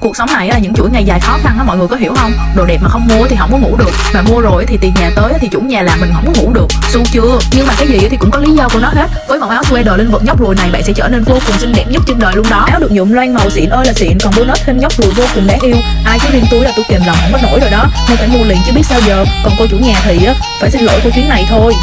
cuộc sống này là những chuỗi ngày dài khó khăn á, mọi người có hiểu không? Đồ đẹp mà không mua thì không có ngủ được. Mà mua rồi thì tiền nhà tới thì chủ nhà làm mình không có ngủ được. Su chưa? Nhưng mà cái gì thì cũng có lý do của nó hết. Với mẫu áo sweater linh vật nhóc ruồi này, bạn sẽ trở nên vô cùng xinh đẹp nhất trên đời luôn đó. Áo được nhuộm loang màu xịn ơi là xịn, còn bonus thêm nhóc ruồi vô cùng đáng yêu. Ai chứ riêng túi là tôi kìm lòng không có nổi rồi đó. Nên phải mua liền chứ biết sao giờ. Còn cô chủ nhà thì á, phải xin lỗi cô chuyến này thôi.